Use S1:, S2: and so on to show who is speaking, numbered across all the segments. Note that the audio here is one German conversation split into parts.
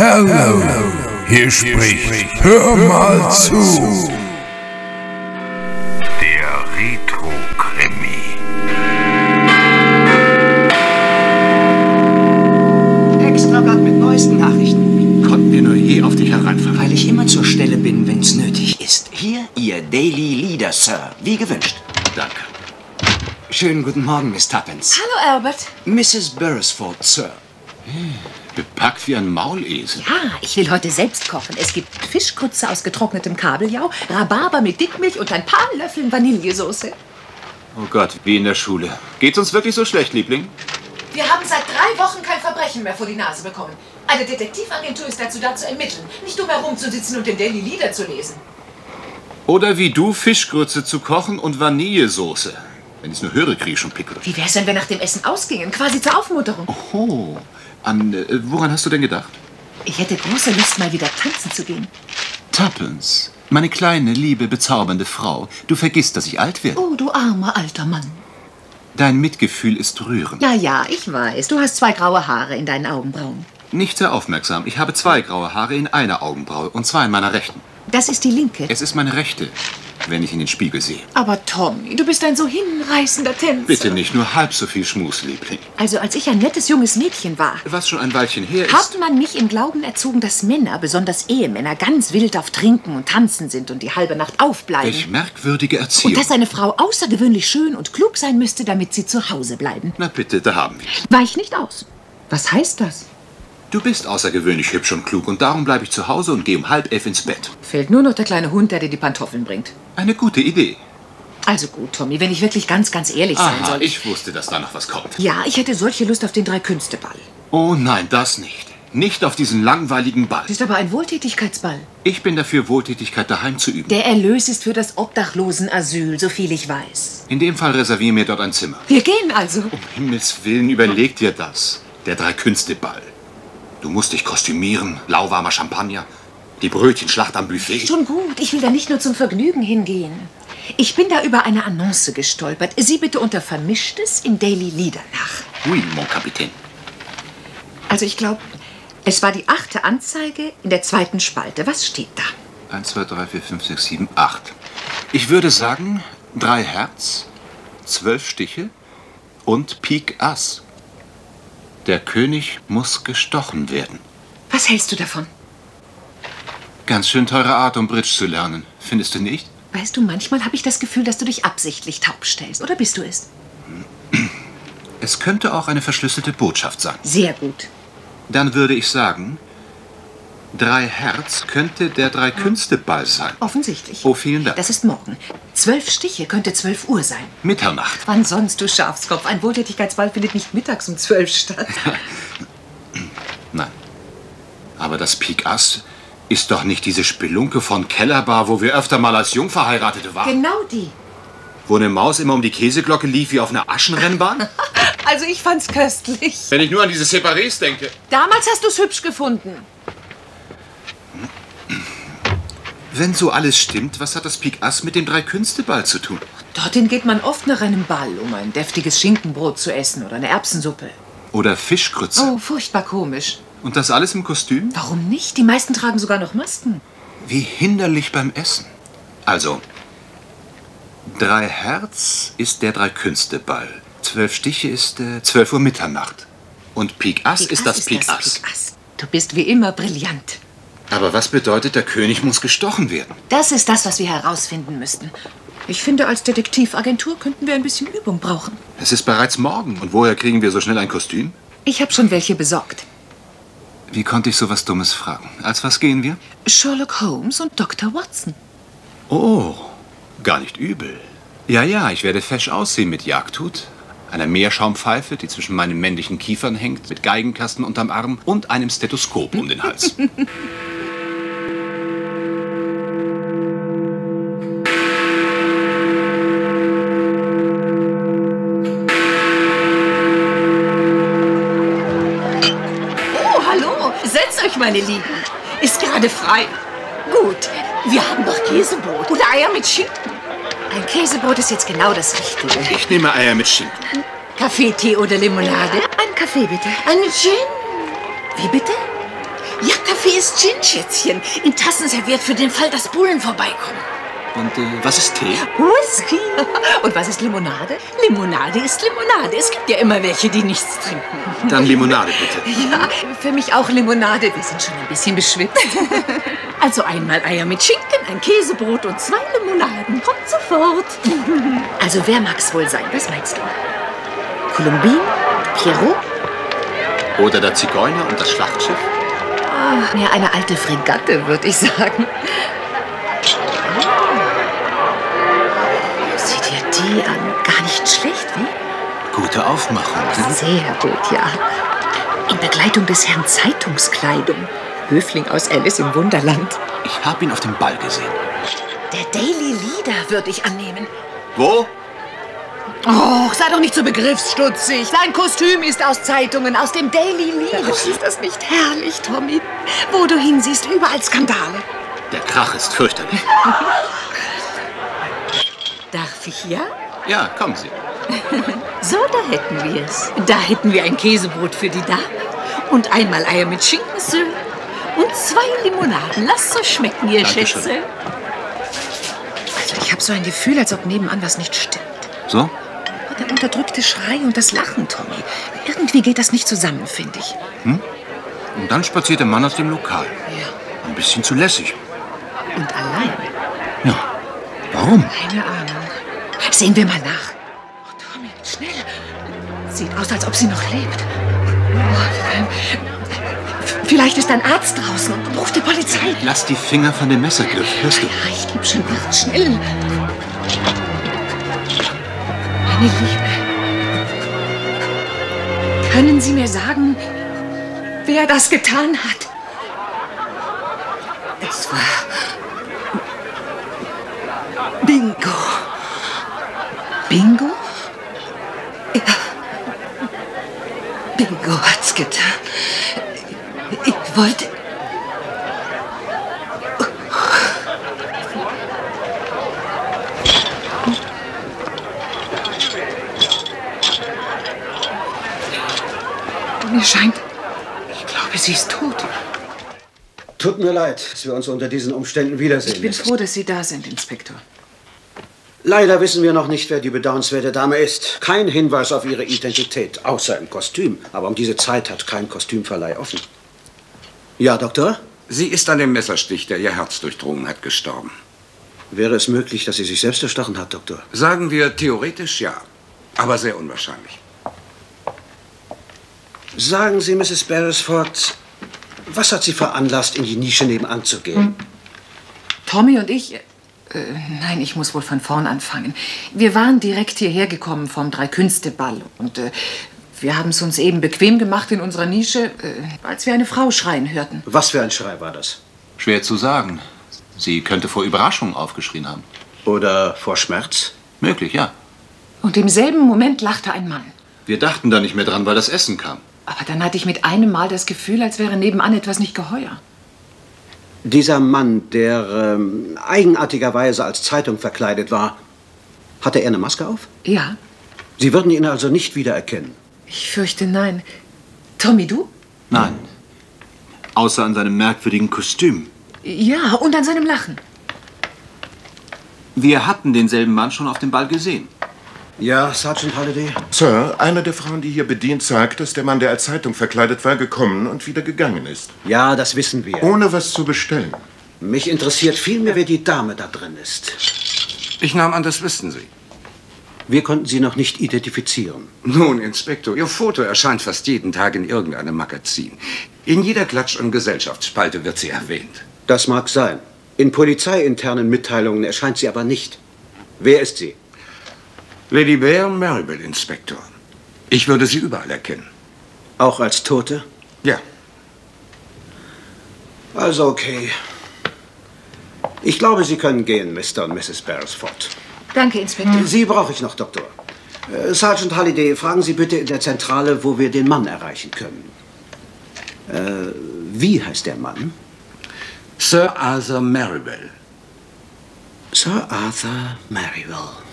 S1: Hallo, hier spricht Hör mal zu. Der Retro-Krimi.
S2: Extrablatt mit neuesten Nachrichten.
S3: Konnten wir nur je auf dich heranfallen?
S2: Weil ich immer zur Stelle bin, wenn's nötig ist. Hier Ihr Daily Leader, Sir. Wie gewünscht.
S3: Danke.
S2: Schönen guten Morgen, Miss Tuppence.
S4: Hallo, Albert.
S2: Mrs. Beresford, Sir.
S3: Bepackt wie ein Maulesel.
S4: Ah, ich will heute selbst kochen. Es gibt Fischgrütze aus getrocknetem Kabeljau, Rhabarber mit Dickmilch und ein paar Löffeln Vanillesoße.
S3: Oh Gott, wie in der Schule. Geht's uns wirklich so schlecht, Liebling?
S4: Wir haben seit drei Wochen kein Verbrechen mehr vor die Nase bekommen. Eine Detektivagentur ist dazu da zu ermitteln, nicht um herumzusitzen und den Daily Leader zu lesen.
S3: Oder wie du Fischgrütze zu kochen und Vanillesoße. Wenn ich's nur höre, krieg ich schon Pickel.
S4: Wie wär's, wenn wir nach dem Essen ausgingen? Quasi zur Aufmunterung.
S3: Oh, an, äh, woran hast du denn gedacht?
S4: Ich hätte große Lust, mal wieder tanzen zu gehen.
S3: Tuppence, meine kleine, liebe, bezaubernde Frau. Du vergisst, dass ich alt werde.
S4: Oh, du armer alter Mann.
S3: Dein Mitgefühl ist rührend.
S4: Ja, ja, ich weiß. Du hast zwei graue Haare in deinen Augenbrauen.
S3: Nicht sehr aufmerksam. Ich habe zwei graue Haare in einer Augenbraue, und zwar in meiner rechten.
S4: Das ist die linke.
S3: Es ist meine rechte, wenn ich in den Spiegel sehe.
S4: Aber Tommy, du bist ein so hinreißender Tänzer.
S3: Bitte nicht nur halb so viel Schmus, Liebling.
S4: Also als ich ein nettes junges Mädchen war,
S3: Was schon ein Weilchen her ist.
S4: hat man mich im Glauben erzogen, dass Männer, besonders Ehemänner, ganz wild auf Trinken und Tanzen sind und die halbe Nacht aufbleiben.
S3: Welch merkwürdige Erziehung.
S4: und dass eine Frau außergewöhnlich schön und klug sein müsste, damit sie zu Hause bleiben.
S3: Na bitte, da haben wir.
S4: Weich nicht aus. Was heißt das?
S3: Du bist außergewöhnlich hübsch und klug und darum bleibe ich zu Hause und gehe um halb elf ins Bett.
S4: Fehlt nur noch der kleine Hund, der dir die Pantoffeln bringt.
S3: Eine gute Idee.
S4: Also gut, Tommy, wenn ich wirklich ganz, ganz ehrlich sein
S3: Aha,
S4: soll.
S3: ich wusste, dass da noch was kommt.
S4: ja, ich hätte solche Lust auf den Drei-Künste-Ball.
S3: Oh nein, das nicht. Nicht auf diesen langweiligen Ball.
S4: Das ist aber ein Wohltätigkeitsball.
S3: Ich bin dafür, Wohltätigkeit daheim zu üben.
S4: Der Erlös ist für das Obdachlosenasyl, so viel ich weiß.
S3: In dem Fall reservier mir dort ein Zimmer.
S4: Wir gehen also.
S3: Um Himmels Willen, überleg dir das. Der Drei-Künste-Ball. Du musst dich kostümieren, lauwarmer Champagner, die Brötchenschlacht am Buffet.
S4: Schon gut, ich will da nicht nur zum Vergnügen hingehen. Ich bin da über eine Annonce gestolpert. Sie bitte unter Vermischtes in Daily Leader nach.
S3: Oui, mon Kapitän.
S4: Also ich glaube, es war die achte Anzeige in der zweiten Spalte. Was steht da?
S3: 1, 2, 3, 4, 5, 6, 7, 8. Ich würde sagen, drei Herz, zwölf Stiche und Pik Ass. Der König muss gestochen werden.
S4: Was hältst du davon?
S3: Ganz schön teure Art, um Bridge zu lernen. Findest du nicht?
S4: Weißt du, manchmal habe ich das Gefühl, dass du dich absichtlich taub stellst. Oder bist du es?
S3: Es könnte auch eine verschlüsselte Botschaft sein.
S4: Sehr gut.
S3: Dann würde ich sagen, drei Herz könnte der Drei-Künste-Ball sein.
S4: Offensichtlich.
S3: Oh, vielen Dank.
S4: Das ist morgen. Zwölf Stiche könnte zwölf Uhr sein.
S3: Mitternacht.
S4: Wann sonst, du Schafskopf? Ein Wohltätigkeitsball findet nicht mittags um zwölf statt.
S3: Nein. Aber das Pik Ass ist doch nicht diese Spelunke von Kellerbar, wo wir öfter mal als Jungverheiratete waren.
S4: Genau die.
S3: Wo eine Maus immer um die Käseglocke lief wie auf einer Aschenrennbahn?
S4: Also ich fand's köstlich.
S3: Wenn ich nur an diese Separés denke.
S4: Damals hast du's hübsch gefunden.
S3: Wenn so alles stimmt, was hat das Pik Ass mit dem Drei-Künste-Ball zu tun?
S4: Dorthin geht man oft nach einem Ball, um ein deftiges Schinkenbrot zu essen oder eine Erbsensuppe.
S3: Oder Fischgrütze?
S4: Oh, furchtbar komisch.
S3: Und das alles im Kostüm?
S4: Warum nicht? Die meisten tragen sogar noch Masken.
S3: Wie hinderlich beim Essen. Also, drei Herz ist der Drei-Künste-Ball. Zwölf Stiche ist äh, 12 Uhr Mitternacht. Und Pik Ass ist das Pik Ass.
S4: Pik Ass. Du bist wie immer brillant.
S3: Aber was bedeutet, der König muss gestochen werden?
S4: Das ist das, was wir herausfinden müssten. Ich finde, als Detektivagentur könnten wir ein bisschen Übung brauchen.
S3: Es ist bereits morgen. Und woher kriegen wir so schnell ein Kostüm?
S4: Ich habe schon welche besorgt.
S3: Wie konnte ich so was Dummes fragen? Als was gehen wir?
S4: Sherlock Holmes und Dr. Watson.
S3: Oh, gar nicht übel. Ja, ja, ich werde fesch aussehen mit Jagdhut, einer Meerschaumpfeife, die zwischen meinen männlichen Kiefern hängt, mit Geigenkasten unterm Arm und einem Stethoskop um den Hals.
S5: meine Lieben. Ist gerade frei. Gut. Wir haben noch Käsebrot oder Eier mit Schinken.
S4: Ein Käsebrot ist jetzt genau das Richtige.
S3: Ich nehme Eier mit Schinken.
S5: Kaffee, Tee oder Limonade?
S4: Ein Kaffee bitte.
S5: Ein Gin.
S4: Wie bitte?
S5: Ja, Kaffee ist Gin, Schätzchen. In Tassen serviert für den Fall, dass Bullen vorbeikommen.
S3: Und äh, was ist Tee?
S5: Whisky.
S4: Und was ist Limonade?
S5: Limonade ist Limonade. Es gibt ja immer welche, die nichts trinken.
S3: Dann Limonade, bitte.
S4: Ja, für mich auch Limonade. Wir sind schon ein bisschen beschwippt.
S5: Also einmal Eier mit Schinken, ein Käsebrot und zwei Limonaden. Kommt sofort.
S4: Also wer mag's wohl sein? Was meinst du? Columbine? Pierrot?
S3: Oder der Zigeuner und das Schlachtschiff?
S4: Ah, mehr eine alte Fregatte, würde ich sagen. Die an. Gar nicht schlecht, wie?
S3: Gute Aufmachung.
S4: Sehr gut, ja. In Begleitung des Herrn Zeitungskleidung. Höfling aus Alice im Wunderland.
S3: Ich habe ihn auf dem Ball gesehen.
S4: Der Daily Leader, würde ich annehmen.
S3: Wo?
S4: Oh, sei doch nicht so begriffsstutzig. Sein Kostüm ist aus Zeitungen, aus dem Daily Leader. Ist das nicht herrlich, Tommy? Wo du hinsiehst, überall Skandale.
S3: Der Krach ist fürchterlich.
S5: Darf ich ja?
S3: Ja, kommen Sie.
S5: So, da hätten wir es. Da hätten wir ein Käsebrot für die Dame und einmal Eier mit Schinkensöhn und zwei Limonaden. Lasst es schmecken, ihr
S3: Dankeschön.
S5: Schätze.
S4: Also ich habe so ein Gefühl, als ob nebenan was nicht stimmt.
S3: So?
S4: Der unterdrückte Schrei und das Lachen, Tommy. Irgendwie geht das nicht zusammen, finde ich.
S3: Und dann spaziert der Mann aus dem Lokal.
S4: Ja.
S3: Ein bisschen zu lässig.
S4: Und allein.
S3: Ja. Warum?
S4: Keine Ahnung. Sehen wir mal nach. Oh, Tommy, schnell. Sieht aus, als ob sie noch lebt. Oh, vielleicht ist ein Arzt draußen und ruft die Polizei.
S3: Lass die Finger von dem Messergriff. Hörst du?
S4: Ja, ich geb schon acht. Schnell. Meine Liebe. Können Sie mir sagen, wer das getan hat? Es war Bingo. Bingo? Ja. Bingo hat's getan. Ich wollte. Mir scheint. Ich glaube, sie ist tot.
S6: Tut mir leid, dass wir uns unter diesen Umständen wiedersehen.
S4: Ich bin froh, dass Sie da sind, Inspektor.
S6: Leider wissen wir noch nicht, wer die bedauernswerte Dame ist. Kein Hinweis auf ihre Identität, außer im Kostüm. Aber um diese Zeit hat kein Kostümverleih offen. Ja, Doktor?
S7: Sie ist an dem Messerstich, der ihr Herz durchdrungen hat, gestorben.
S6: Wäre es möglich, dass sie sich selbst erstochen hat, Doktor?
S7: Sagen wir theoretisch ja, aber sehr unwahrscheinlich.
S6: Sagen Sie, Mrs. Beresford, was hat Sie veranlasst, in die Nische nebenan zu gehen?
S4: Tommy und ich. Äh, nein, ich muss wohl von vorn anfangen. Wir waren direkt hierher gekommen vom Dreikünsteball. Und äh, wir haben es uns eben bequem gemacht in unserer Nische, äh, als wir eine Frau schreien hörten.
S6: Was für ein Schrei war das?
S3: Schwer zu sagen. Sie könnte vor Überraschung aufgeschrien haben.
S6: Oder vor Schmerz?
S3: Möglich, ja.
S4: Und im selben Moment lachte ein Mann.
S3: Wir dachten da nicht mehr dran, weil das Essen kam.
S4: Aber dann hatte ich mit einem Mal das Gefühl, als wäre nebenan etwas nicht geheuer.
S6: Dieser Mann, der ähm, eigenartigerweise als Zeitung verkleidet war, hatte er eine Maske auf?
S4: Ja,
S6: Sie würden ihn also nicht wiedererkennen.
S4: ich fürchte nein. Tommy, du?
S3: Nein. Außer an seinem merkwürdigen Kostüm.
S4: Ja, und an seinem Lachen.
S3: Wir hatten denselben Mann schon auf dem Ball gesehen.
S6: Ja, Sergeant Halliday?
S1: Sir, eine der Frauen, die hier bedient, sagt, dass der Mann, der als Zeitung verkleidet war, gekommen und wieder gegangen ist.
S6: Ja, das wissen wir.
S1: Ohne was zu bestellen.
S6: Mich interessiert vielmehr, wer die Dame da drin ist.
S7: Ich nahm an, das wüssten Sie.
S6: Wir konnten sie noch nicht identifizieren.
S7: Nun, Inspektor, Ihr Foto erscheint fast jeden Tag in irgendeinem Magazin. In jeder Klatsch- und Gesellschaftsspalte wird sie erwähnt.
S6: Das mag sein. In polizeiinternen Mitteilungen erscheint sie aber nicht. Wer ist sie?
S7: Lady Bear Maribel, Inspektor. Ich würde sie überall erkennen.
S6: Auch als Tote?
S7: Ja,
S6: Also okay. Ich glaube, Sie können gehen, Mr. und Mrs. Beresford.
S4: Danke, Inspektor.
S6: Sie brauche ich noch, Doktor. Äh, Sergeant Halliday, fragen Sie bitte in der Zentrale, wo wir den Mann erreichen können. Äh, wie heißt der Mann?
S7: Sir Arthur Maribel.
S6: Sir Arthur Merivale.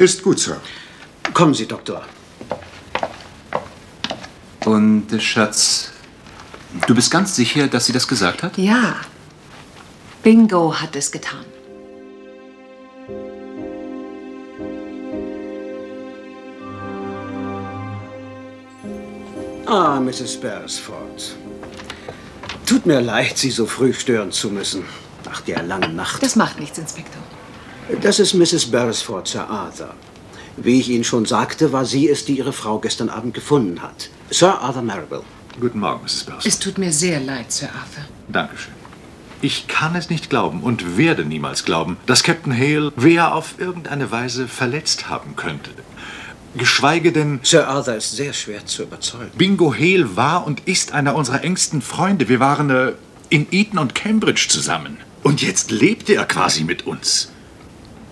S1: Ist gut, Sir.
S6: Kommen Sie, Doktor.
S3: Und, Schatz, Du bist ganz sicher, dass sie das gesagt hat?
S4: Ja. Bingo hat es getan.
S6: Ah, Mrs. Beresford. Tut mir leid, Sie so früh stören zu müssen. Nach der langen Nacht.
S4: Das macht nichts, Inspektor.
S6: Das ist Mrs. Beresford, Sir Arthur. Wie ich Ihnen schon sagte, war sie es, die Ihre Frau gestern Abend gefunden hat. Sir Arthur Marrable.
S8: Guten Morgen, Mrs. Beresford.
S4: Es tut mir sehr leid, Sir Arthur.
S8: Dankeschön. Ich kann es nicht glauben und werde niemals glauben, dass Captain Hale wer auf irgendeine Weise verletzt haben könnte. Geschweige denn,
S6: Sir Arthur ist sehr schwer zu überzeugen.
S8: Bingo Hale war und ist einer unserer engsten Freunde. Wir waren äh, in Eton und Cambridge zusammen. Und jetzt lebte er quasi mit uns.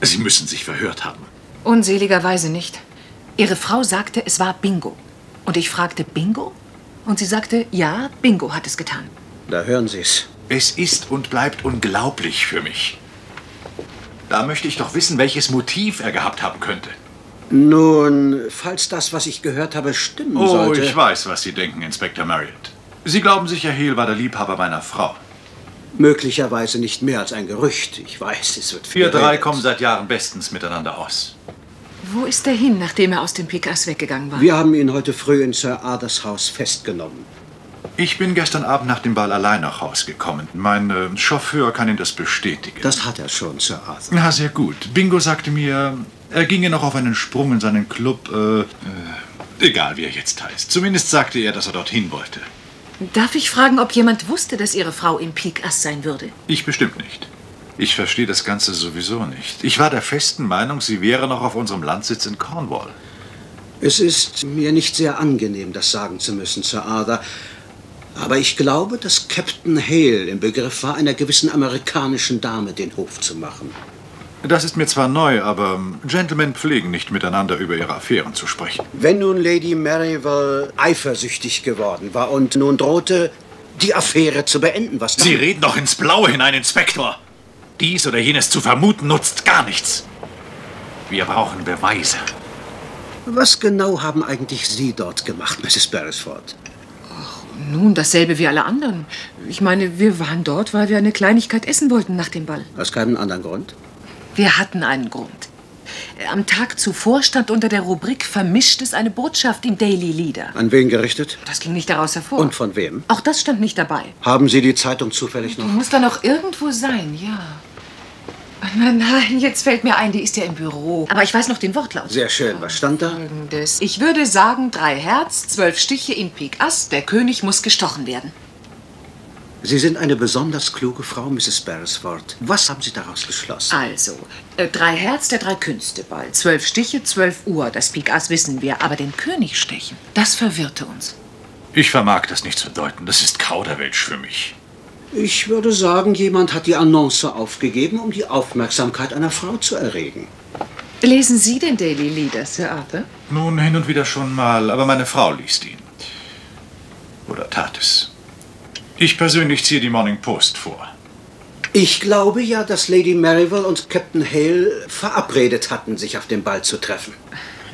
S8: Sie müssen sich verhört haben.
S4: Unseligerweise nicht. Ihre Frau sagte, es war Bingo. Und ich fragte Bingo? Und sie sagte, ja, Bingo hat es getan.
S6: Da hören Sie es.
S8: Es ist und bleibt unglaublich für mich. Da möchte ich doch wissen, welches Motiv er gehabt haben könnte.
S6: Nun, falls das, was ich gehört habe, stimmen
S8: Oh,
S6: sollte.
S8: ich weiß, was Sie denken, Inspektor Marriott. Sie glauben sicher, Hale war der Liebhaber meiner Frau.
S6: Möglicherweise nicht mehr als ein Gerücht. Ich weiß, es wird viel
S8: Wir drei kommen seit Jahren bestens miteinander aus.
S4: Wo ist er hin, nachdem er aus dem Pikas weggegangen war?
S6: Wir haben ihn heute früh in Sir Arthurs Haus festgenommen.
S8: Ich bin gestern Abend nach dem Ball allein nach Haus gekommen. Mein äh, Chauffeur kann Ihnen das bestätigen.
S6: Das hat er schon, Sir Arthur.
S8: Na, sehr gut. Bingo sagte mir, er ginge noch auf einen Sprung in seinen Club. Äh, äh, egal, wie er jetzt heißt. Zumindest sagte er, dass er dorthin wollte.
S4: Darf ich fragen, ob jemand wusste, dass Ihre Frau im Pikas sein würde?
S8: Ich bestimmt nicht. Ich verstehe das Ganze sowieso nicht. Ich war der festen Meinung, sie wäre noch auf unserem Landsitz in Cornwall.
S6: Es ist mir nicht sehr angenehm, das sagen zu müssen, Sir Arthur. Aber ich glaube, dass Captain Hale im Begriff war, einer gewissen amerikanischen Dame den Hof zu machen.
S8: Das ist mir zwar neu, aber ähm, Gentlemen pflegen nicht miteinander über ihre Affären zu sprechen.
S6: Wenn nun Lady Merivale eifersüchtig geworden war und nun drohte, die Affäre zu beenden, was dann?
S8: Sie reden doch ins Blaue hinein, Inspektor. Dies oder jenes zu vermuten nutzt gar nichts. Wir brauchen Beweise.
S6: Was genau haben eigentlich Sie dort gemacht, Mrs. Beresford?
S4: Nun, dasselbe wie alle anderen. Ich meine, wir waren dort, weil wir eine Kleinigkeit essen wollten nach dem Ball.
S6: Aus keinem anderen Grund?
S4: Wir hatten einen Grund. Am Tag zuvor stand unter der Rubrik Vermischtes eine Botschaft im Daily Leader.
S6: An wen gerichtet?
S4: Das ging nicht daraus hervor.
S6: Und von wem?
S4: Auch das stand nicht dabei.
S6: Haben Sie die Zeitung zufällig noch?
S4: Muss da noch irgendwo sein, ja. Nein, nein, jetzt fällt mir ein, die ist ja im Büro. Aber ich weiß noch den Wortlaut.
S6: Sehr schön. Was stand da?
S4: Folgendes. Ich würde sagen, drei Herz, zwölf Stiche in Pik Ass, der König muss gestochen werden.
S6: Sie sind eine besonders kluge Frau, Mrs. Beresford. Was haben Sie daraus geschlossen?
S4: Also, äh, drei Herz, der drei Künste Ball. Zwölf Stiche, zwölf Uhr. Das Pik Ass wissen wir. Aber den König stechen, das verwirrte uns.
S8: Ich vermag das nicht zu deuten. Das ist Kauderwelsch für mich.
S6: Ich würde sagen, jemand hat die Annonce aufgegeben, um die Aufmerksamkeit einer Frau zu erregen.
S4: Lesen Sie den Daily Leader, Sir Arthur?
S8: Nun, hin und wieder schon mal, aber meine Frau liest ihn. Oder tat es. Ich persönlich ziehe die Morning Post vor.
S6: Ich glaube ja, dass Lady Merivale und Captain Hale verabredet hatten, sich auf dem Ball zu treffen.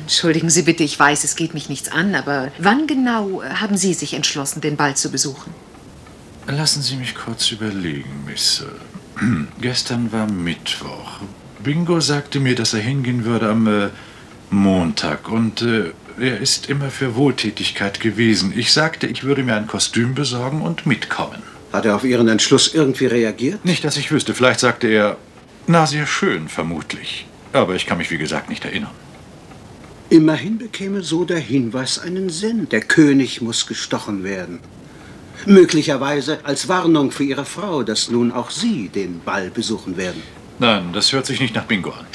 S4: Entschuldigen Sie bitte, ich weiß, es geht mich nichts an, aber wann genau äh, haben Sie sich entschlossen, den Ball zu besuchen?
S8: Lassen Sie mich kurz überlegen, Miss. äh, Gestern war Mittwoch. Bingo sagte mir, dass er hingehen würde am äh, Montag und äh, er ist immer für Wohltätigkeit gewesen. Ich sagte, ich würde mir ein Kostüm besorgen und mitkommen.
S6: Hat er auf Ihren Entschluss irgendwie reagiert?
S8: Nicht, dass ich wüsste. Vielleicht sagte er, na, sehr schön, vermutlich. Aber ich kann mich, wie gesagt, nicht erinnern.
S6: Immerhin bekäme so der Hinweis einen Sinn. Der König muss gestochen werden. Möglicherweise als Warnung für Ihre Frau, dass nun auch Sie den Ball besuchen werden.
S8: Nein, das hört sich nicht nach Bingo an.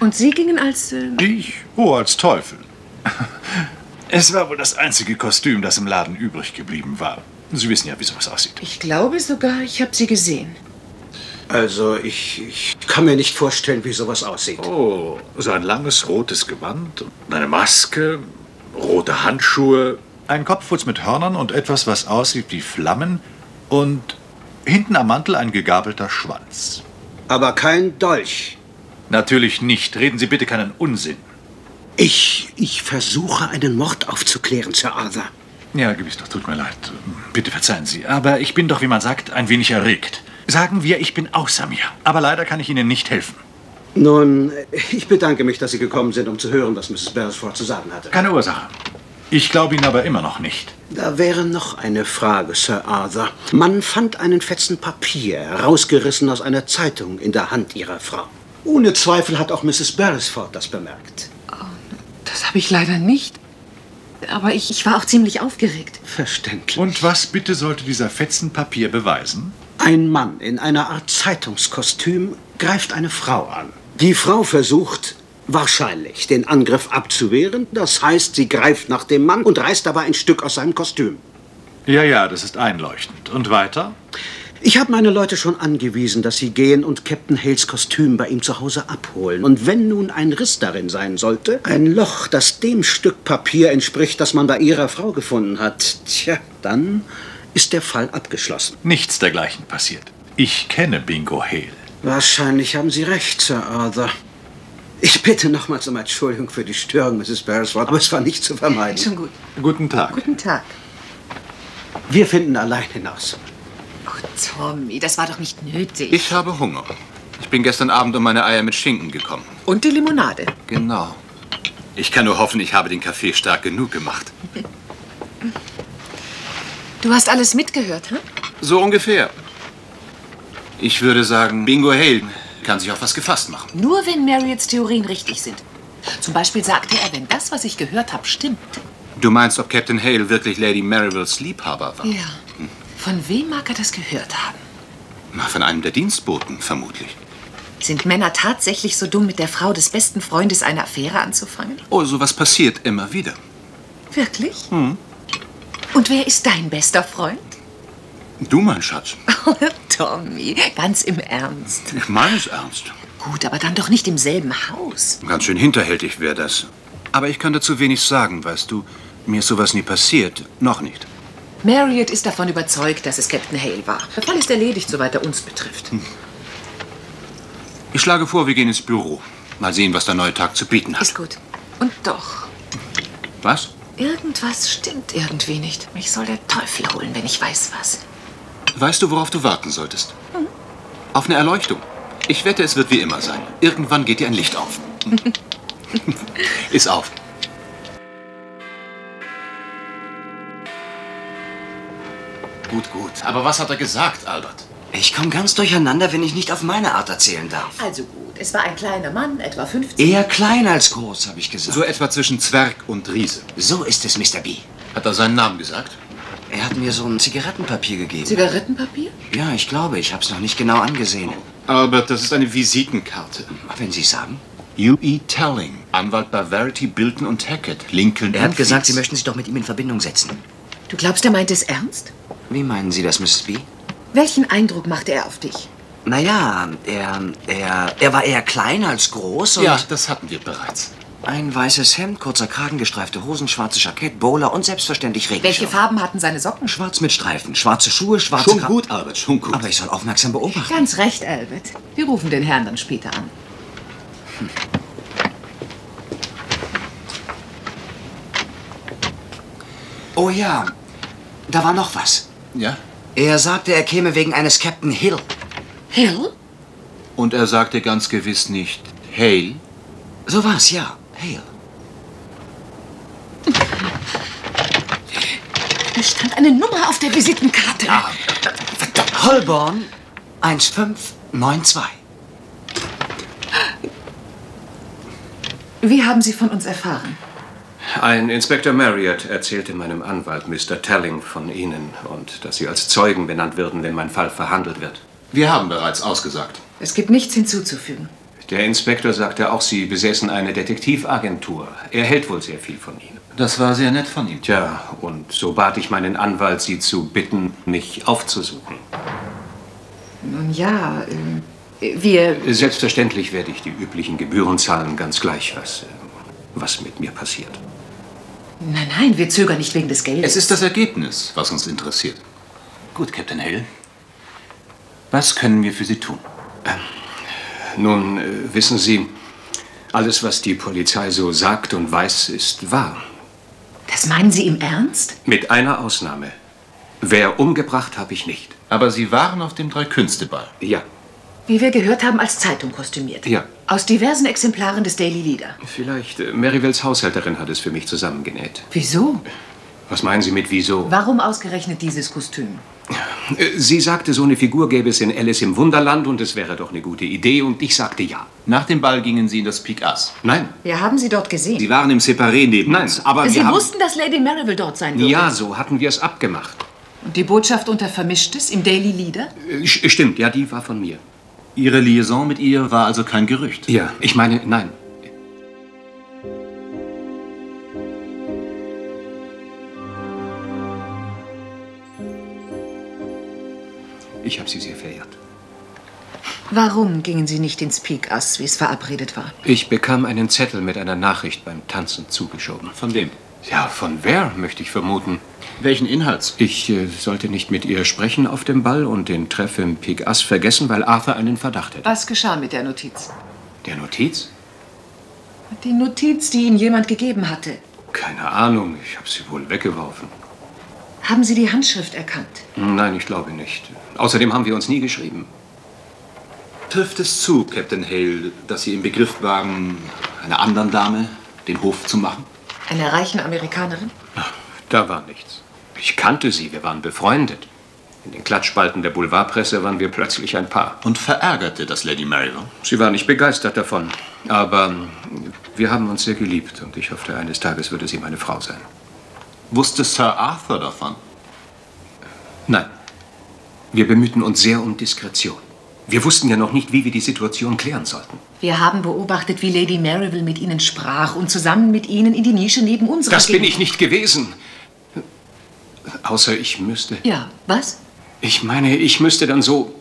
S4: Und Sie gingen als... Äh,
S8: Ich? Oh, als Teufel. Es war wohl das einzige Kostüm, das im Laden übrig geblieben war. Sie wissen ja, wie sowas aussieht.
S4: ich glaube sogar, ich habe Sie gesehen.
S6: Also, ich, ich kann mir nicht vorstellen, wie sowas aussieht.
S8: Oh, so ein langes rotes Gewand, und eine Maske, rote Handschuhe, ein Kopfputz mit Hörnern und etwas, was aussieht wie Flammen und hinten am Mantel ein gegabelter Schwanz.
S6: Aber kein Dolch.
S8: Natürlich nicht. Reden Sie bitte keinen Unsinn.
S6: Ich, ich versuche, einen Mord aufzuklären, Sir Arthur.
S8: Ja, gewiss doch, tut mir leid. Bitte verzeihen Sie. Aber ich bin doch, wie man sagt, ein wenig erregt. Sagen wir, ich bin außer mir. Aber leider kann ich Ihnen nicht helfen.
S6: Nun, ich bedanke mich, dass Sie gekommen sind, um zu hören, was Mrs. Beresford zu sagen hatte.
S8: Keine Ursache. Ich glaube Ihnen aber immer noch nicht.
S6: Da wäre noch eine Frage, Sir Arthur. Man fand einen Fetzen Papier, herausgerissen aus einer Zeitung, in der Hand Ihrer Frau. Ohne Zweifel hat auch Mrs. Beresford das bemerkt.
S4: Das habe ich leider nicht. Aber ich, ich war auch ziemlich aufgeregt.
S6: Verständlich.
S8: Und was bitte sollte dieser Fetzen Papier beweisen?
S6: Ein Mann in einer Art Zeitungskostüm greift eine Frau an. Die Frau versucht wahrscheinlich den Angriff abzuwehren. Das heißt, sie greift nach dem Mann und reißt dabei ein Stück aus seinem Kostüm.
S8: Ja, ja, das ist einleuchtend. Und weiter?
S6: Ich habe meine Leute schon angewiesen, dass sie gehen und Captain Hales Kostüm bei ihm zu Hause abholen. Und wenn nun ein Riss darin sein sollte, ein Loch, das dem Stück Papier entspricht, das man bei ihrer Frau gefunden hat, tja, dann ist der Fall abgeschlossen.
S8: Nichts dergleichen passiert. Ich kenne Bingo Hale.
S6: Wahrscheinlich haben Sie recht, Sir Arthur. Ich bitte nochmals um Entschuldigung für die Störung, Mrs. Beresford, aber es war nicht zu vermeiden.
S4: Schon gut.
S8: Guten Tag.
S4: Guten Tag.
S6: Wir finden allein hinaus.
S4: Tommy, das war doch nicht nötig.
S3: Ich habe Hunger. Ich bin gestern Abend um meine Eier mit Schinken gekommen.
S4: Und die Limonade.
S3: Genau. Ich kann nur hoffen, ich habe den Kaffee stark genug gemacht.
S4: Du hast alles mitgehört, hm?
S3: So ungefähr. Ich würde sagen, Bingo Hale kann sich auf was gefasst machen.
S4: Nur wenn Marriotts Theorien richtig sind. Zum Beispiel sagte er, wenn das, was ich gehört habe, stimmt.
S3: Du meinst, ob Captain Hale wirklich Lady Merivals Liebhaber war?
S4: Ja. Von wem mag er das gehört haben?
S3: Na, Von einem der Dienstboten, vermutlich.
S4: Sind Männer tatsächlich so dumm, mit der Frau des besten Freundes eine Affäre anzufangen?
S3: Oh, sowas passiert immer wieder.
S4: Wirklich? Und wer ist dein bester Freund?
S3: Du, mein Schatz.
S4: Oh, Tommy, ganz im Ernst.
S3: Ich meine es ernst.
S4: Gut, aber dann doch nicht im selben Haus.
S3: Ganz schön hinterhältig wäre das. Aber ich kann dazu wenig sagen, weißt du. Mir ist sowas nie passiert. Noch nicht.
S4: Marriott ist davon überzeugt, dass es Captain Hale war. Der Fall ist erledigt, soweit er uns betrifft.
S3: Ich schlage vor, wir gehen ins Büro. Mal sehen, was der neue Tag zu bieten hat.
S4: Ist gut. Und doch,
S3: Was?
S4: irgendwas stimmt irgendwie nicht. Mich soll der Teufel holen, wenn ich weiß was.
S3: Weißt du, worauf du warten solltest? Auf eine Erleuchtung. Ich wette, es wird wie immer sein. Irgendwann geht dir ein Licht auf. Ist auf. Gut, gut. Aber was hat er gesagt, Albert?
S2: Ich komme ganz durcheinander, wenn ich nicht auf meine Art erzählen darf.
S4: Also gut, es war ein kleiner Mann, etwa 15.
S2: Eher klein als groß, habe ich gesagt.
S3: So etwa zwischen Zwerg und Riese.
S2: So ist es, Mr. B.
S3: Hat er seinen Namen gesagt?
S2: Er hat mir so ein Zigarettenpapier gegeben.
S4: Zigarettenpapier?
S2: ja, ich glaube, ich habe es noch nicht genau angesehen.
S3: Albert, das ist eine Visitenkarte.
S2: Wenn Sie sagen.
S3: U.E. Telling, Anwalt bei Verity, Bilton und Hackett, Lincoln
S2: Er hat gesagt, Sie möchten sich doch mit ihm in Verbindung setzen.
S4: Du glaubst, er meint es ernst?
S2: Wie meinen Sie das, Mrs. B?
S4: Welchen Eindruck machte er auf dich?
S2: Naja, er, er, er war eher klein als groß und
S3: Ja, das hatten wir bereits.
S2: ein weißes Hemd, kurzer Kragen, gestreifte Hosen, schwarzes Jackett, Bowler und selbstverständlich Regenschirm.
S4: Welche Farben hatten seine Socken?
S2: Schwarz mit Streifen, schwarze Schuhe, schwarze
S3: Schon
S2: Kra-
S3: gut, Albert, schon gut.
S2: Aber ich soll aufmerksam beobachten.
S4: Ganz recht, Albert. Wir rufen den Herrn dann später an.
S2: Oh ja, da war noch was.
S3: Ja?
S2: Er sagte, er käme wegen eines Captain Hill.
S4: Hill?
S3: Und er sagte ganz gewiss nicht Hale.
S2: So war's, ja. Hale.
S4: Da stand eine Nummer auf der Visitenkarte.
S2: Holborn 1592.
S4: Wie haben Sie von uns erfahren?
S9: Ein Inspektor Marriott erzählte meinem Anwalt Mr. Telling von Ihnen und dass Sie als Zeugen benannt würden, wenn mein Fall verhandelt wird.
S3: Wir haben bereits ausgesagt.
S4: Es gibt nichts hinzuzufügen.
S9: Der Inspektor sagte auch, Sie besäßen eine Detektivagentur. Er hält wohl sehr viel von Ihnen.
S3: Das war sehr nett von ihm.
S9: Tja, und so bat ich meinen Anwalt, Sie zu bitten, mich aufzusuchen.
S4: Nun ja, ähm, wir.
S9: Selbstverständlich werde ich die üblichen Gebühren zahlen, ganz gleich, was, äh, was mit mir passiert.
S4: Nein, nein, wir zögern nicht wegen des Geldes.
S3: Es ist das Ergebnis, was uns interessiert. Gut, Captain Hale. Was können wir für Sie tun?
S9: Nun, äh, wissen Sie, alles, was die Polizei so sagt und weiß, ist wahr.
S4: Das meinen Sie im Ernst?
S9: Mit einer Ausnahme. Wer umgebracht habe ich nicht.
S3: Aber Sie waren auf dem Dreikünsteball.
S9: Ja,
S4: Wie wir gehört haben, als Zeitung kostümiert.
S9: Ja.
S4: Aus diversen Exemplaren des Daily Leader.
S9: vielleicht. äh, Merivales Haushälterin hat es für mich zusammengenäht.
S4: Wieso?
S9: Was meinen Sie mit wieso?
S4: Warum ausgerechnet dieses Kostüm?
S9: Äh, Sie sagte, so eine Figur gäbe es in Alice im Wunderland und es wäre doch eine gute Idee und ich sagte ja.
S3: Nach dem Ball gingen Sie in das Pik Ass.
S9: Nein.
S4: Wir haben Sie dort gesehen.
S3: Sie waren im Separé neben
S9: Nein.
S3: uns. Aber
S4: Sie
S3: wir haben...
S4: wussten, dass Lady Mariville dort sein würde.
S9: Ja, so hatten wir es abgemacht.
S4: Und die Botschaft unter Vermischtes im Daily Leader?
S9: Äh, st- Stimmt, ja, die war von mir.
S3: Ihre Liaison mit ihr war also kein Gerücht.
S9: Ja, ich meine, nein. Ich habe sie sehr verehrt.
S4: Warum gingen Sie nicht ins Pik Ass, wie es verabredet war?
S9: Ich bekam einen Zettel mit einer Nachricht beim Tanzen zugeschoben.
S3: Von wem?
S9: Ja, von wer, möchte ich vermuten.
S3: Welchen Inhalts?
S9: Ich äh, sollte nicht mit ihr sprechen auf dem Ball und den Treff im Pik Ass vergessen, weil Arthur einen Verdacht hätte.
S4: Was geschah mit der Notiz?
S9: Der Notiz?
S4: Die Notiz, die Ihnen jemand gegeben hatte.
S9: Keine Ahnung, ich habe sie wohl weggeworfen.
S4: Haben Sie die Handschrift erkannt?
S9: Nein, ich glaube nicht. Außerdem haben wir uns nie geschrieben.
S3: Trifft es zu, Captain Hale, dass Sie im Begriff waren, einer anderen Dame den Hof zu machen?
S4: Einer reichen Amerikanerin?
S9: Da war nichts. Ich kannte sie, wir waren befreundet. In den Klatschspalten der Boulevardpresse waren wir plötzlich ein Paar.
S3: Und verärgerte das Lady Mariville?
S9: Sie war nicht begeistert davon. Aber ähm, wir haben uns sehr geliebt und ich hoffte, eines Tages würde sie meine Frau sein.
S3: Wusste Sir Arthur davon?
S9: Nein. Wir bemühten uns sehr um Diskretion. Wir wussten ja noch nicht, wie wir die Situation klären sollten.
S4: Wir haben beobachtet, wie Lady Mariville mit Ihnen sprach und zusammen mit Ihnen in die Nische neben unserer
S9: Das bin
S4: ging.
S9: ich nicht gewesen. Außer ich müsste.
S4: Ja, was?
S9: Ich meine, ich müsste dann so.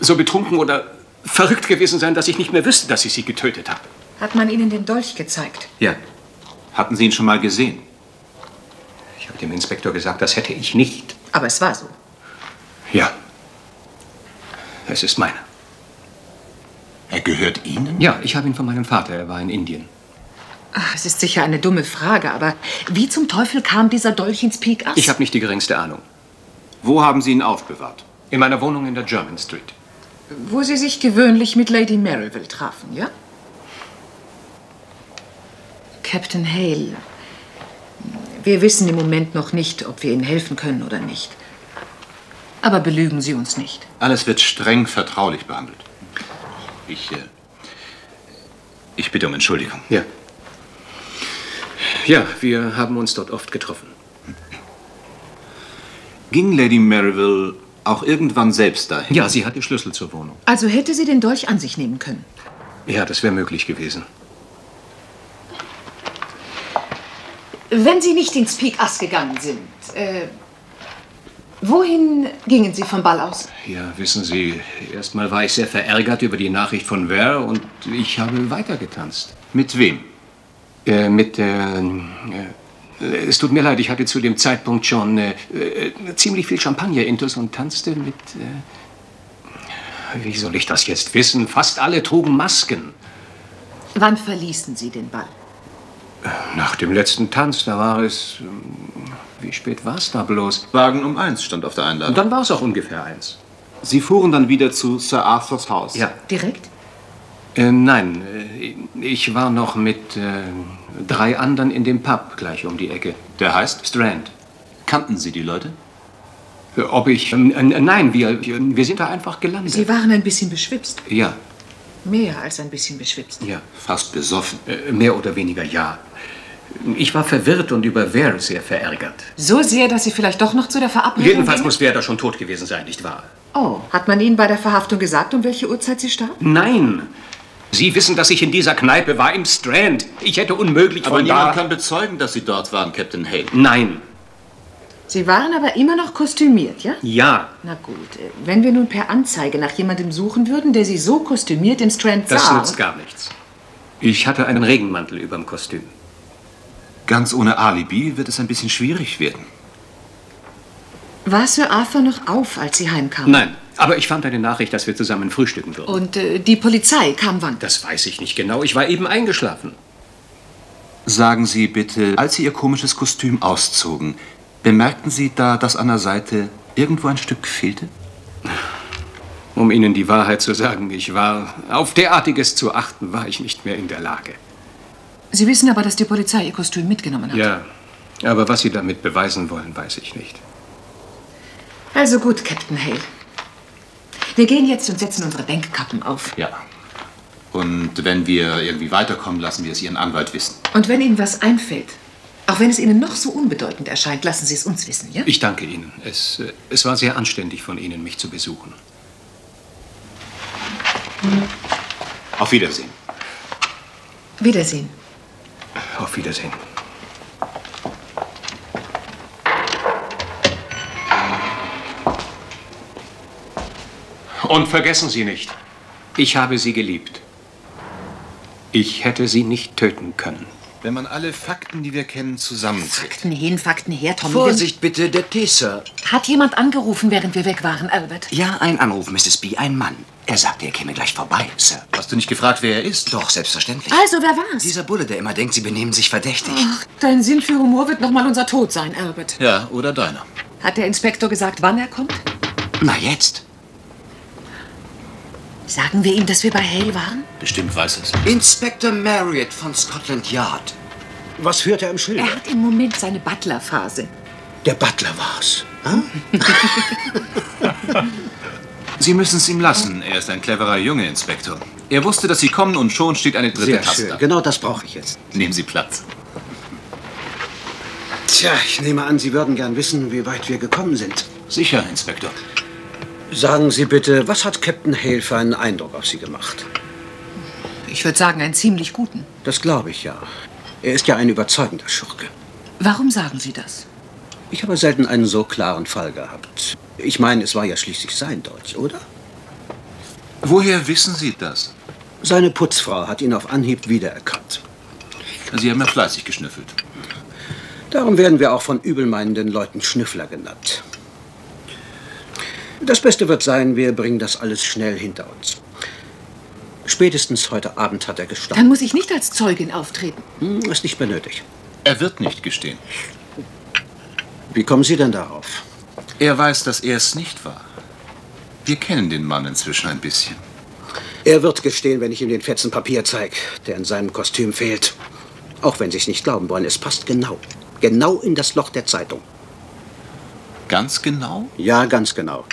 S9: so betrunken oder verrückt gewesen sein, dass ich nicht mehr wüsste, dass ich sie getötet habe.
S4: Hat man Ihnen den Dolch gezeigt?
S9: Ja.
S3: Hatten Sie ihn schon mal gesehen?
S9: Ich habe dem Inspektor gesagt, das hätte ich nicht.
S4: Aber es war so.
S9: Ja. Es ist meiner.
S3: Er gehört Ihnen?
S9: Ja, ich habe ihn von meinem Vater. Er war in Indien.
S4: Ach, es ist sicher eine dumme Frage, aber wie zum Teufel kam dieser Dolch ins Pik Ass?
S9: Ich habe nicht die geringste Ahnung.
S3: Wo haben Sie ihn aufbewahrt?
S9: In meiner Wohnung in der German Street.
S4: Wo Sie sich gewöhnlich mit Lady Mariville trafen, ja? Captain Hale, wir wissen im Moment noch nicht, ob wir Ihnen helfen können oder nicht. Aber belügen Sie uns nicht.
S3: Alles wird streng vertraulich behandelt. Ich, äh, ich bitte um Entschuldigung.
S9: Ja. Ja, wir haben uns dort oft getroffen.
S3: Ging Lady Mariville auch irgendwann selbst dahin?
S9: Ja, sie hat die Schlüssel zur Wohnung.
S4: Also hätte sie den Dolch an sich nehmen können.
S9: Ja, das wäre möglich gewesen.
S4: Wenn Sie nicht ins Pik Ass gegangen sind, äh, wohin gingen Sie vom Ball aus?
S9: Ja, wissen Sie, erstmal war ich sehr verärgert über die Nachricht von Ware und ich habe weitergetanzt.
S3: Mit wem?
S9: Äh, mit der. Äh, es tut mir leid, ich hatte zu dem Zeitpunkt schon äh, äh, ziemlich viel Champagner intus und tanzte mit. Äh, wie soll ich das jetzt wissen? Fast alle trugen Masken.
S4: Wann verließen Sie den Ball?
S9: Nach dem letzten Tanz, da war es. Wie spät war es da bloß?
S3: Wagen um eins stand auf der Einladung.
S9: Und dann war es auch ungefähr eins.
S3: Sie fuhren dann wieder zu Sir Arthurs Haus.
S9: Ja.
S4: Direkt?
S9: Äh, nein, äh, ich war noch mit äh, drei anderen in dem Pub gleich um die Ecke.
S3: Der heißt?
S9: Strand.
S3: Kannten Sie die Leute?
S9: Äh, Ob ich. Ähm, äh, nein, wir, wir wir sind da einfach gelandet.
S4: Sie waren ein bisschen beschwipst.
S9: ja,
S4: Mehr als ein bisschen beschwipst.
S9: ja.
S3: Fast besoffen.
S9: Äh, mehr oder weniger ja. Ich war verwirrt und über Ware sehr verärgert.
S4: So sehr, dass Sie vielleicht doch noch zu der Verabredung
S9: Jedenfalls
S4: gingen?
S9: muss Ware da schon tot gewesen sein, nicht wahr?
S4: Oh, hat man Ihnen bei der Verhaftung gesagt, um welche Uhrzeit sie starb?
S9: Nein. Sie wissen, dass ich in dieser Kneipe war, im Strand. Ich hätte unmöglich
S3: Aber
S9: von
S3: niemand
S9: da...
S3: kann bezeugen, dass Sie dort waren, Captain Hale.
S9: Nein.
S4: Sie waren aber immer noch kostümiert, ja?
S9: Ja,
S4: Na gut, äh, wenn wir nun per Anzeige nach jemandem suchen würden, der Sie so kostümiert im Strand
S9: das
S4: sah...
S9: nützt gar nichts. Ich hatte einen Regenmantel überm Kostüm.
S3: Ganz ohne Alibi wird es ein bisschen schwierig werden.
S4: War Sir Arthur noch auf, als Sie heimkamen?
S9: Nein, aber ich fand eine Nachricht, dass wir zusammen frühstücken würden.
S4: Und äh, die Polizei kam wann?
S9: Das weiß ich nicht genau. Ich war eben eingeschlafen.
S3: Sagen Sie bitte, als Sie Ihr komisches Kostüm auszogen, bemerkten Sie da, dass an der Seite irgendwo ein Stück fehlte?
S9: Um Ihnen die Wahrheit zu sagen, ich war, auf derartiges zu achten, war ich nicht mehr in der Lage.
S4: Sie wissen aber, dass die Polizei Ihr Kostüm mitgenommen hat.
S9: Ja, aber was Sie damit beweisen wollen, weiß ich nicht.
S4: Also gut, Captain Hale. Wir gehen jetzt und setzen unsere Denkkappen auf.
S3: Ja. Und wenn wir irgendwie weiterkommen, lassen wir es Ihren Anwalt wissen.
S4: Und wenn Ihnen was einfällt, auch wenn es Ihnen noch so unbedeutend erscheint, lassen Sie es uns wissen, ja?
S9: Ich danke Ihnen. Es, äh, es war sehr anständig von Ihnen, mich zu besuchen.
S3: Auf Wiedersehen.
S4: Wiedersehen.
S9: Auf Wiedersehen. Und vergessen Sie nicht, ich habe Sie geliebt. Ich hätte Sie nicht töten können.
S3: Wenn man alle Fakten, die wir kennen, zusammenzählt.
S4: Fakten hin, Fakten her, Tommy.
S2: Vorsicht bitte, der Tee, Sir.
S4: Hat jemand angerufen, während wir weg waren, Albert?
S2: Ja, ein Anruf, Mrs. B., ein Mann. Er sagte, er käme gleich vorbei, Sir.
S3: Hast du nicht gefragt, wer er ist?
S2: Doch, selbstverständlich.
S4: Also, wer war's?
S2: Dieser Bulle, der immer denkt, Sie benehmen sich verdächtig.
S4: Ach, dein Sinn für Humor wird noch mal unser Tod sein, Albert.
S3: Ja, oder deiner.
S4: Hat der Inspektor gesagt, wann er kommt?
S2: Na, jetzt.
S4: Sagen wir ihm, dass wir bei Hale waren?
S3: Bestimmt weiß es.
S2: Inspector Marriott von Scotland Yard.
S6: Was führt er im Schild?
S4: Er hat im Moment seine Butler-Phase.
S6: Der Butler war's.
S3: Sie müssen es ihm lassen. Er ist ein cleverer Junge, Inspektor. Er wusste, dass Sie kommen und schon steht eine dritte
S6: Sehr schön.
S3: da.
S6: Genau das brauche ich jetzt.
S3: Nehmen Sie Platz.
S6: Tja, ich nehme an, Sie würden gern wissen, wie weit wir gekommen sind.
S3: Sicher, Inspektor.
S6: Sagen Sie bitte, was hat Captain Hale für einen Eindruck auf Sie gemacht?
S4: Ich würde sagen, einen ziemlich guten.
S6: Das glaube ich ja. Er ist ja ein überzeugender Schurke.
S4: Warum sagen Sie das?
S6: Ich habe selten einen so klaren Fall gehabt. Ich meine, es war ja schließlich sein Deutsch, oder?
S3: Woher wissen Sie das?
S6: Seine Putzfrau hat ihn auf Anhieb wiedererkannt.
S3: Sie haben ja fleißig geschnüffelt.
S6: Darum werden wir auch von übelmeinenden Leuten Schnüffler genannt. Das Beste wird sein, wir bringen das alles schnell hinter uns. Spätestens heute Abend hat er
S4: Dann
S6: gestanden.
S4: muss ich nicht als Zeugin auftreten.
S6: Hm, Ist nicht mehr nötig.
S3: Er wird nicht gestehen.
S6: Wie kommen Sie denn darauf?
S3: Er weiß, dass er es nicht war. Wir kennen den Mann inzwischen ein bisschen.
S6: Er wird gestehen, wenn ich ihm den Fetzen Papier zeige, der in seinem Kostüm fehlt. Auch wenn Sie es nicht glauben wollen, es passt genau. Genau in das Loch der Zeitung.
S3: Ganz genau?
S6: Ja, ganz genau.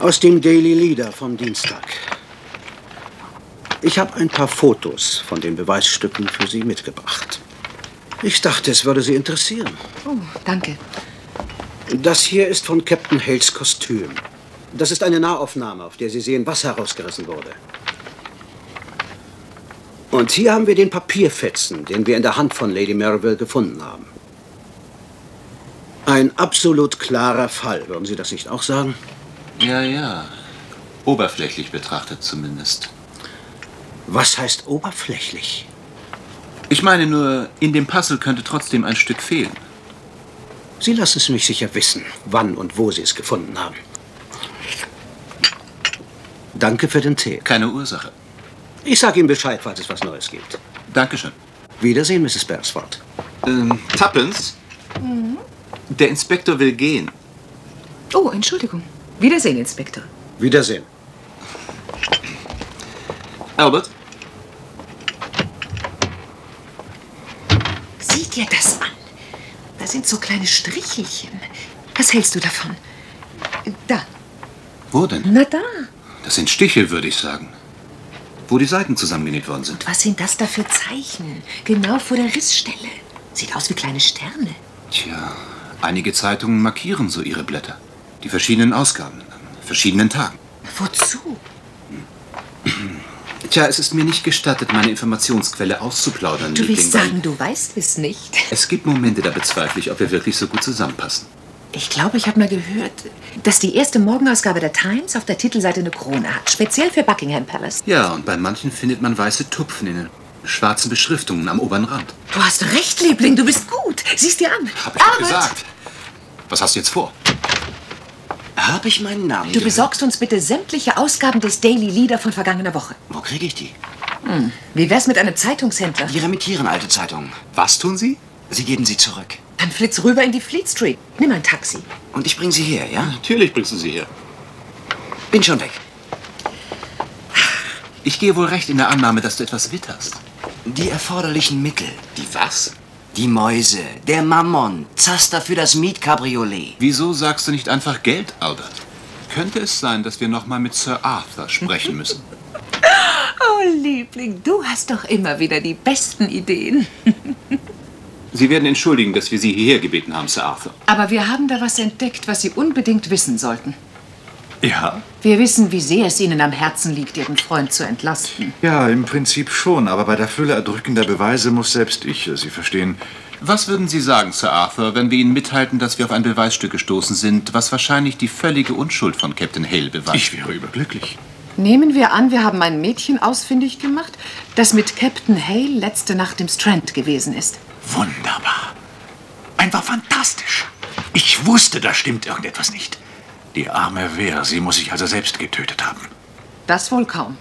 S6: Aus dem Daily Leader vom Dienstag. Ich habe ein paar Fotos von den Beweisstücken für Sie mitgebracht. Ich dachte, es würde Sie interessieren.
S4: Oh, danke.
S6: Das hier ist von Captain Hales Kostüm. Das ist eine Nahaufnahme, auf der Sie sehen, was herausgerissen wurde. Und hier haben wir den Papierfetzen, den wir in der Hand von Lady Merivale gefunden haben. Ein absolut klarer Fall, würden Sie das nicht auch sagen?
S3: Ja, ja. Oberflächlich betrachtet zumindest.
S6: Was heißt oberflächlich?
S3: Ich meine nur, in dem Puzzle könnte trotzdem ein Stück fehlen.
S6: Sie lassen es mich sicher wissen, wann und wo Sie es gefunden haben. Danke für den Tee.
S3: Keine Ursache.
S6: Ich sage ihm Bescheid, falls es was Neues gibt.
S3: Dankeschön.
S6: Wiedersehen, Mrs. Beresford.
S3: Ähm, Tappens? Der Inspektor will gehen.
S4: Oh, Entschuldigung. Wiedersehen, Inspektor.
S6: Wiedersehen.
S3: Albert?
S4: Sieh dir das an. Da sind so kleine Strichelchen. Was hältst du davon? Da.
S3: Wo denn?
S4: Na da.
S3: Das sind Stiche, würde ich sagen. Wo die Seiten zusammengenäht worden sind.
S4: Was sind das da für Zeichen? Genau vor der Rissstelle. Sieht aus wie kleine Sterne.
S3: Tja, einige Zeitungen markieren so ihre Blätter. Die verschiedenen Ausgaben an verschiedenen Tagen.
S4: Wozu?
S3: Tja, es ist mir nicht gestattet, meine Informationsquelle auszuplaudern.
S4: Du willst
S3: Liebling, weil
S4: sagen, du weißt es nicht.
S3: Es gibt Momente, da bezweifle ich, ob wir wirklich so gut zusammenpassen.
S4: Ich glaube, ich habe mal gehört, dass die erste Morgenausgabe der Times auf der Titelseite eine Krone hat. Speziell für Buckingham Palace.
S3: Ja, und bei manchen findet man weiße Tupfen in den schwarzen Beschriftungen am oberen Rand.
S4: Du hast recht, Liebling, du bist gut. Sieh's dir an.
S3: Hab ich doch gesagt. Was hast du jetzt vor?
S2: Habe ich meinen Namen
S4: Du
S2: gehört?
S4: besorgst uns bitte sämtliche Ausgaben des Daily Leader von vergangener Woche.
S2: Wo kriege ich die?
S4: Hm. Wie wär's mit einem Zeitungshändler?
S2: Wir remittieren alte Zeitungen.
S3: Was tun Sie?
S2: Sie geben sie zurück.
S4: Dann flitz rüber in die Fleet Street. Nimm ein Taxi.
S2: Und ich bringe sie her, ja?
S3: Natürlich bringst du sie her.
S2: Bin schon weg.
S3: Ich gehe wohl recht in der Annahme, dass du etwas witterst.
S2: Die erforderlichen Mittel.
S3: Die was?
S2: Die Mäuse, der Mammon, Zaster für das Mietcabriolet.
S3: Wieso sagst du nicht einfach Geld, Albert? Könnte es sein, dass wir noch mal mit Sir Arthur sprechen müssen?
S4: Oh, Liebling, du hast doch immer wieder die besten Ideen.
S3: Sie werden entschuldigen, dass wir Sie hierher gebeten haben, Sir Arthur.
S4: Aber wir haben da was entdeckt, was Sie unbedingt wissen sollten.
S8: Ja?
S4: Wir wissen, wie sehr es Ihnen am Herzen liegt, Ihren Freund zu entlasten.
S8: Ja, im Prinzip schon, aber bei der Fülle erdrückender Beweise muss selbst ich, Sie verstehen.
S3: Was würden Sie sagen, Sir Arthur, wenn wir Ihnen mitteilten, dass wir auf ein Beweisstück gestoßen sind, was wahrscheinlich die völlige Unschuld von Captain Hale beweist?
S8: Ich wäre überglücklich.
S4: Nehmen wir an, wir haben ein Mädchen ausfindig gemacht, das mit Captain Hale letzte Nacht im Strand gewesen ist.
S8: Wunderbar. Einfach fantastisch. Ich wusste, da stimmt irgendetwas nicht. Die arme Wehr, sie muss sich also selbst getötet haben.
S4: Das wohl kaum.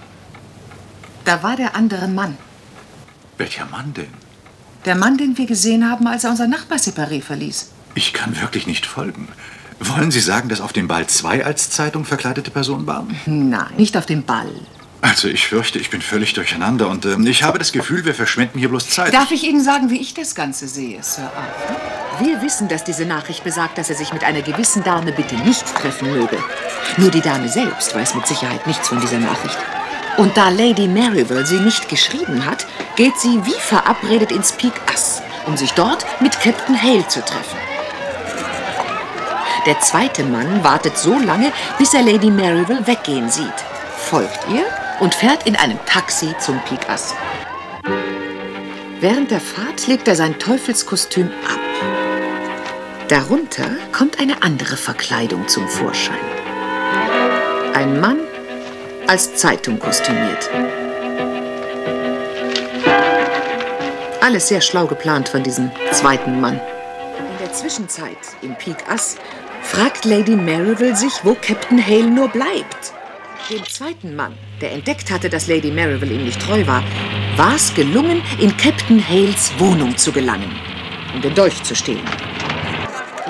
S4: Da war der andere Mann.
S8: Welcher Mann denn?
S4: Der Mann, den wir gesehen haben, als er unser Nachbarseparé verließ.
S8: Ich kann wirklich nicht folgen. Wollen Sie sagen, dass auf dem Ball zwei als Zeitung verkleidete Personen waren?
S4: Nein, nicht auf dem Ball.
S8: Also ich fürchte, ich bin völlig durcheinander und ähm, ich habe das Gefühl, wir verschwenden hier bloß Zeit.
S4: Darf ich Ihnen sagen, wie ich das Ganze sehe, Sir Arthur? Wir wissen, dass diese Nachricht besagt, dass er sich mit einer gewissen Dame bitte nicht treffen möge. Nur die Dame selbst weiß mit Sicherheit nichts von dieser Nachricht. Und da Lady Maryville sie nicht geschrieben hat, geht sie wie verabredet ins Peak Ass, um sich dort mit Captain Hale zu treffen. Der zweite Mann wartet so lange, bis er Lady Maryville weggehen sieht, folgt ihr und fährt in einem Taxi zum Peak Ass. Während der Fahrt legt er sein Teufelskostüm ab. Darunter kommt eine andere Verkleidung zum Vorschein. Ein Mann als Zeitung kostümiert. Alles sehr schlau geplant von diesem zweiten Mann. In der Zwischenzeit im Peak Ass fragt Lady Maryville sich, wo Captain Hale nur bleibt. Dem zweiten Mann, der entdeckt hatte, dass Lady Maryville ihm nicht treu war, war es gelungen, in Captain Hales Wohnung zu gelangen und den Dolch zu stehlen.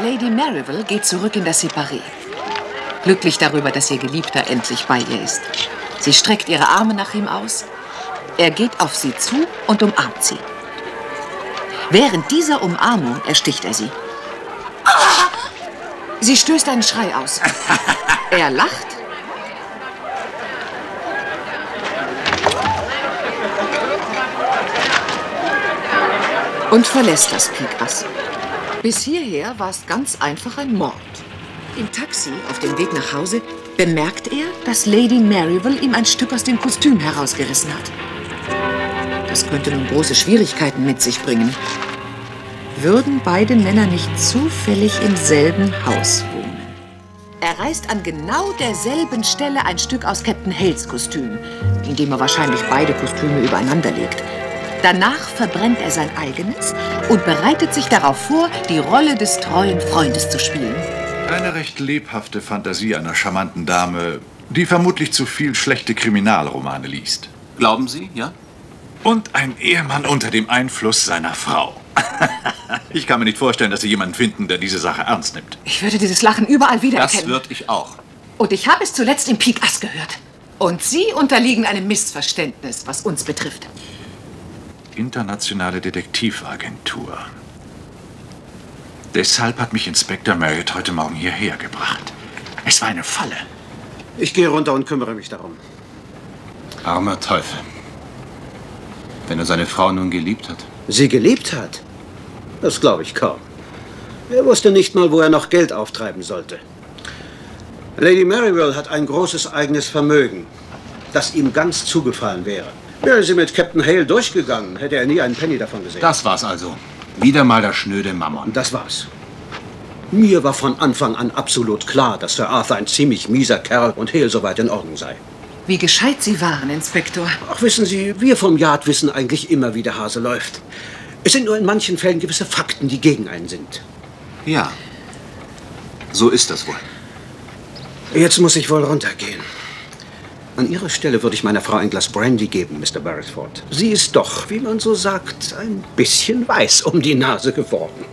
S4: Lady Maryville geht zurück in das Separé. Glücklich darüber, dass ihr Geliebter endlich bei ihr ist. Sie streckt ihre Arme nach ihm aus. Er geht auf sie zu und umarmt sie. Während dieser Umarmung ersticht er sie. Sie stößt einen Schrei aus. Er lacht. Und verlässt das Pikas. Bis hierher war es ganz einfach ein Mord. Im Taxi auf dem Weg nach Hause bemerkt er, dass Lady Maryville ihm ein Stück aus dem Kostüm herausgerissen hat. Das könnte nun große Schwierigkeiten mit sich bringen. Würden beide Männer nicht zufällig im selben Haus wohnen? Er reißt an genau derselben Stelle ein Stück aus Captain Hales Kostüm, indem er wahrscheinlich beide Kostüme übereinander legt. Danach verbrennt er sein eigenes und bereitet sich darauf vor, die Rolle des treuen Freundes zu spielen.
S8: Eine recht lebhafte Fantasie einer charmanten Dame, die vermutlich zu viel schlechte Kriminalromane liest.
S3: Glauben Sie, ja?
S8: Und ein Ehemann unter dem Einfluss seiner Frau. ich kann mir nicht vorstellen, dass Sie jemanden finden, der diese Sache ernst nimmt.
S4: Ich würde dieses Lachen überall wiedererkennen.
S3: Das würde ich auch.
S4: Und ich habe es zuletzt im Pik Ass gehört. Und Sie unterliegen einem Missverständnis, was uns betrifft.
S8: Internationale Detektivagentur. Deshalb hat mich Inspektor Marriott heute Morgen hierher gebracht. Es war eine Falle.
S6: Ich gehe runter und kümmere mich darum.
S3: Armer Teufel. Wenn er seine Frau nun geliebt hat.
S6: Sie geliebt hat? Das glaube ich kaum. Er wusste nicht mal, wo er noch Geld auftreiben sollte. Lady Maryville hat ein großes eigenes Vermögen, das ihm ganz zugefallen wäre. Wäre sie mit Captain Hale durchgegangen, hätte er nie einen Penny davon gesehen.
S3: Das war's also. Wieder mal der schnöde Mammon.
S6: Das war's. Mir war von Anfang an absolut klar, dass Sir Arthur ein ziemlich mieser Kerl und Hale soweit in Ordnung sei.
S4: Wie gescheit Sie waren, Inspektor.
S6: Ach, wissen Sie, wir vom Yard wissen eigentlich immer, wie der Hase läuft. Es sind nur in manchen Fällen gewisse Fakten, die gegen einen sind.
S3: Ja. So ist das wohl.
S6: Jetzt muss ich wohl runtergehen. An Ihrer Stelle würde ich meiner Frau ein Glas Brandy geben, Mr. Beresford. Sie ist doch, wie man so sagt, ein bisschen weiß um die Nase geworden.